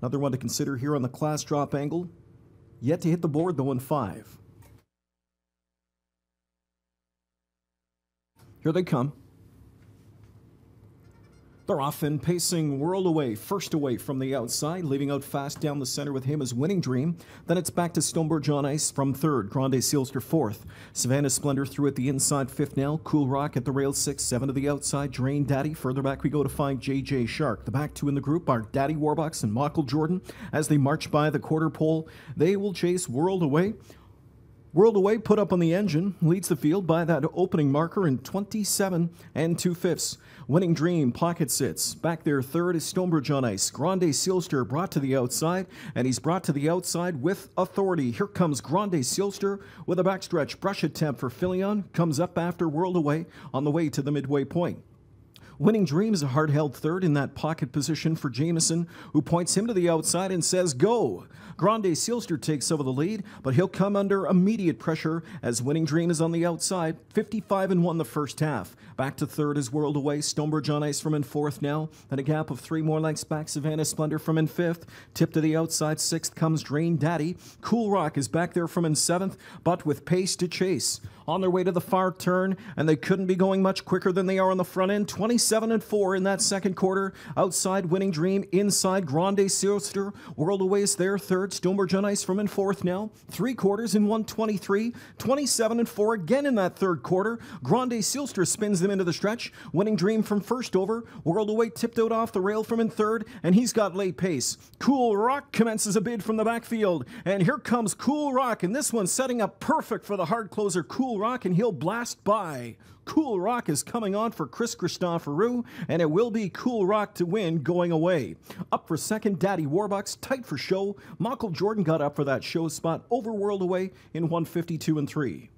Another one to consider here on the class drop angle. Yet to hit the board though in five. Here they come. And pacing World away, first away from the outside, leaving out fast down the center with him as Winning Dream. Then it's back to Stonebridge on ice from third, Grande Sealster fourth. Savannah Splendor through at the inside fifth now, Cool Rock at the rail six, seven to the outside, Drain Daddy. Further back we go to find JJ Shark. The back two in the group are Daddy Warbucks and Michael Jordan. As they march by the quarter pole, they will chase World away. World Away put up on the engine, leads the field by that opening marker in 27 and 2 fifths. Winning Dream pocket sits. Back there third is Stonebridge on ice. Grande Sealster brought to the outside, and he's brought to the outside with authority. Here comes Grande Sealster with a backstretch brush attempt for Filion. Comes up after World Away on the way to the midway point. Winning Dream is a hard held third in that pocket position for Jamieson, who points him to the outside and says, Go! Grande Sealster takes over the lead, but he'll come under immediate pressure as Winning Dream is on the outside, 55 and 1 the first half. Back to third is World Away, Stonebridge on ice from in fourth now, and a gap of three more lengths back, Savannah Splendor from in fifth. Tip to the outside, sixth comes Drain Daddy. Cool Rock is back there from in seventh, but with pace to chase. On their way to the far turn, and they couldn't be going much quicker than they are on the front end. 27 and 4 in that second quarter. Outside Winning Dream, inside Grande Sealster. World Away is there, third. Stonebridge on ice from in fourth now. Three quarters in 123. 27 and 4 again in that third quarter. Grande Sealster spins them into the stretch. Winning Dream from first over. World Away tipped out off the rail from in third, and he's got late pace. Cool Rock commences a bid from the backfield, and here comes Cool Rock, and this one's setting up perfect for the hard closer Cool Rock, and he'll blast by. Cool Rock is coming on for Chris Christoforou, and it will be Cool Rock to win going away. Up for second, Daddy Warbucks, tight for show. Michael Jordan got up for that show spot over World Away in 152 and 3.